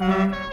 Mm-hmm.